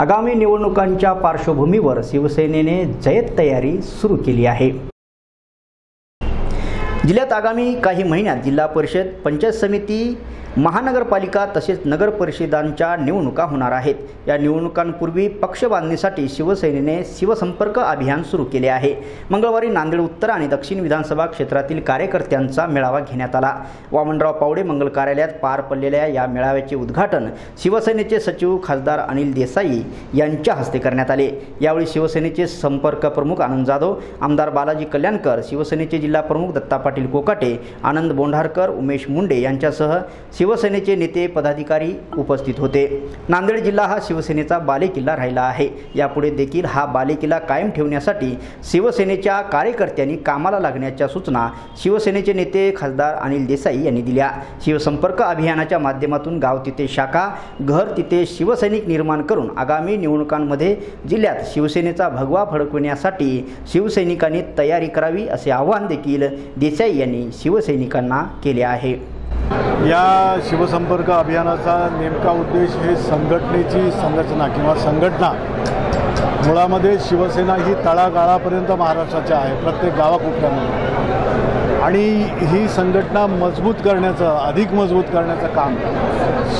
आगामी निवडणुकांच्या पार्श्वभूमीवर शिवसेनेने जयत तयारी सुरू केली आहे. जिल्ह्यात आगामी काही महिन्यात जिल्हा परिषद पंचायत समिती महानगरपालिका तसेच नगर परिषदांच्या निवडणुका होणार आहेत. या निवडणुकांपूर्वी पक्ष बांधणीसाठी शिवसेनेने शिवसंपर्क अभियान सुरू केले आहे. मंगळवारी नांदेड उत्तर आणि दक्षिण विधानसभा क्षेत्रातील कार्यकर्त्यांचा मेळावा घेण्यात आला. वामनराव पावडे मंगल कार्यालयात पार पडलेल्या या मेळाव्याचे उद्घाटन शिवसेनेचे सचिव खासदार अनिल देसाई यांच्या हस्ते करण्यात आले. यावेळी शिवसेनेचे संपर्क प्रमुख आनंद जाधव आमदार बालाजी कल्याणकर शिवसेनेचे जिल्हा प्रमुख दत्ता पाटील कोकाटे आनंद बोंढारकर उमेश मुंडे यांच्यासह शिवसेनेचे नेते पदाधिकारी उपस्थित होते. नांदेड जिल्हा हा शिवसेनेचा बालेकिल्ला राहिला आहे. यापुढे देखील हा बालेकिल्ला कायम ठेवण्यासाठी शिवसेनेच्या कार्यकर्त्यांनी कामाला लागण्याच्या सूचना शिवसेनेचे नेते खासदार अनिल देसाई यांनी दिल्या. शिवसंपर्क अभियानाच्या माध्यमातून गाव तिथे शाखा घर तिथे शिवसैनिक निर्माण करून आगामी निवडणुकांमध्ये जिल्ह्यात शिवसेनेचा भगवा फडकविण्यासाठी शिवसैनिकांनी तयारी करावी असे आवाहन देखील देसाई यांनी शिवसैनिकांना केले आहे. या शिवसंपर्क अभियानाचा नेमका उद्देश हे संघटनेची संरचना किंवा संघटना मुळामध्ये शिवसेना ही तळागाळापर्यंत महाराष्ट्राच्या आहे प्रत्येक गावाकुठल्यामध्ये आणि ही संघटना मजबूत करण्याचं अधिक मजबूत करण्याचं काम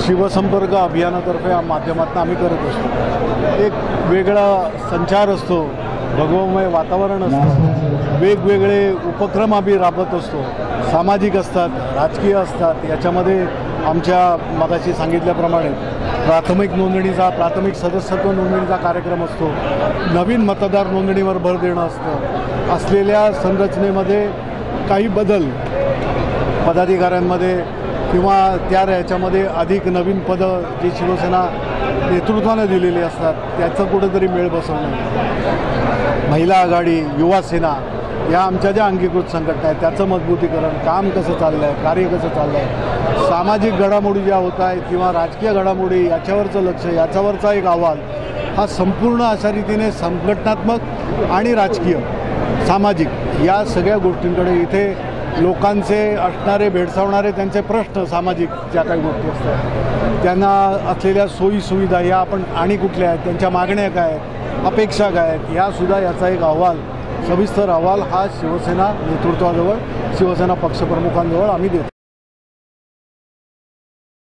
शिवसंपर्क अभियानातर्फे या माध्यमातून आम्ही करत असतो. एक वेगळा संचार असतो भगवमय वातावरण असतं. वेगवेगळे उपक्रम आम्ही राबवत असतो. सामाजिक असतात राजकीय असतात. याच्यामध्ये आमच्या मगाशी सांगितल्याप्रमाणे प्राथमिक नोंदणीचा प्राथमिक सदस्यत्व नोंदणीचा कार्यक्रम असतो. नवीन मतदार नोंदणीवर भर देणं असतं. असलेल्या संरचनेमध्ये काही बदल पदाधिकाऱ्यांमध्ये किंवा त्या याच्यामध्ये अधिक नवीन पदं जी शिवसेना नेतृत्वानं दिलेली असतात त्याचं कुठंतरी मेळ बसवणं. महिला आघाडी युवासेना या आमच्या ज्या अंगीकृत संघटना आहेत त्याचं मजबूतीकरण काम कसं चाललं आहे कार्य कसं चाललं आहे सामाजिक घडामोडी ज्या होत आहेत किंवा राजकीय घडामोडी याच्यावरचं लक्ष याच्यावरचा एक अहवाल हा संपूर्ण अशा रीतीने संघटनात्मक आणि राजकीय सामाजिक या सगळ्या गोष्टींकडे इथे लोकांचे असणारे भेडसावणारे त्यांचे प्रश्न सामाजिक ज्या काही गोष्टी असतात त्यांना असलेल्या सोयीसुविधा या आपण आणि कुठल्या आहेत त्यांच्या मागण्या काय आहेत अपेक्षा काय आहेत यासुद्धा याचा एक अहवाल सविस्तर अहवाल हा शिवसेना नेतृत्वाजवळ शिवसेना पक्षप्रमुखांजवळ आम्ही देतो.